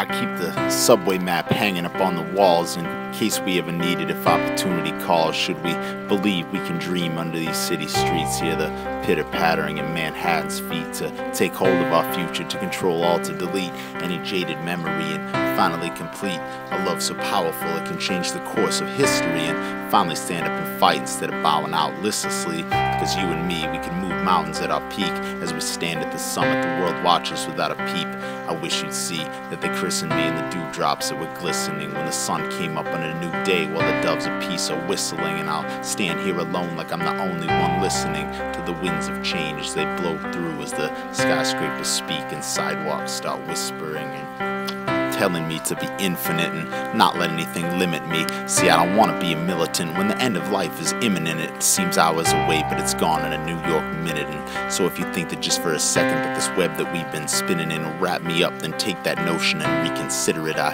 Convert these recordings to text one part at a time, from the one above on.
I keep the subway map hanging up on the walls in case we ever need it if opportunity calls. Should we believe we can dream under these city streets, hear the pitter pattering in Manhattan's feet to take hold of our future, to control all, to delete any jaded memory and finally complete a love so powerful it can change the course of history and finally stand up and fight instead of bowing out listlessly. Because you and me, we can move mountains at our peak as we stand at the summit. The world watches without a peep. I wish you'd see that they christened me in the dewdrops that were glistening when the sun came up on a new day while the doves of peace are whistling. And I'll stand here alone like I'm the only one listening to the winds of change as they blow through as the skyscrapers speak and sidewalks start whispering. And telling me to be infinite and not let anything limit me. See, I don't want to be a militant when the end of life is imminent. It seems hours away, but it's gone in a New York minute. And so if you think that just for a second that this web that we've been spinning in will wrap me up, then take that notion and reconsider it. I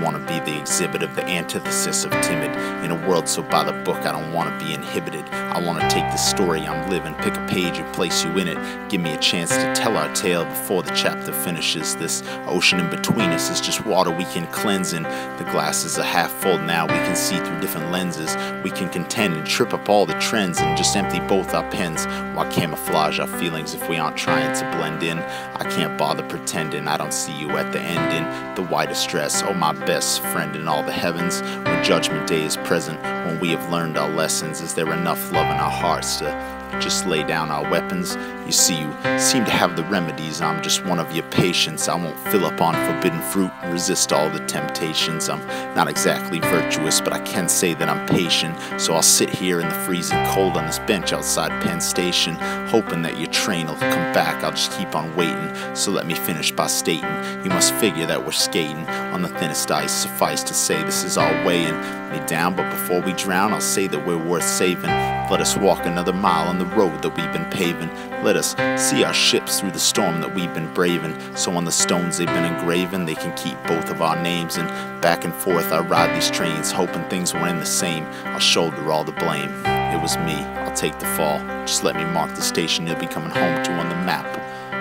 want to be the exhibit of the antithesis of timid. In a world so by the book, I don't want to be inhibited. I want to take the story I'm living, pick a page and place you in it. Give me a chance to tell our tale before the chapter finishes. This ocean in between us is just water we can cleanse and the glass is a half full. Now we can see through different lenses. We can contend and trip up all the trends and just empty both our pens. Why camouflage our feelings if we aren't trying to blend in. I can't bother pretending i don't see you at the end in the widest dress oh my best friend in all the heavens. When judgment day is present when we have learned our lessons is there enough love in our hearts to just lay down our weapons. You see, you seem to have the remedies. I'm just one of your patients. I won't fill up on forbidden fruit and resist all the temptations. I'm not exactly virtuous, but I can say that I'm patient. So I'll sit here in the freezing cold on this bench outside Penn Station, hoping that your train will come back. I'll just keep on waiting. So let me finish by stating, you must figure that we're skating on the thinnest ice. Suffice to say, this is all weighing me down. But before we drown, I'll say that we're worth saving. Let us walk another mile on the road that we've been paving. Let us see our ships through the storm that we've been braving. So on the stones they've been engraving, they can keep both of our names. And back and forth I ride these trains, hoping things were in the same. I'll shoulder all the blame. It was me, I'll take the fall. Just let me mark the station you'll be coming home to on the map,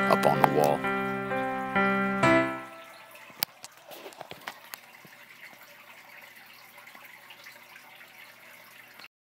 up on the wall.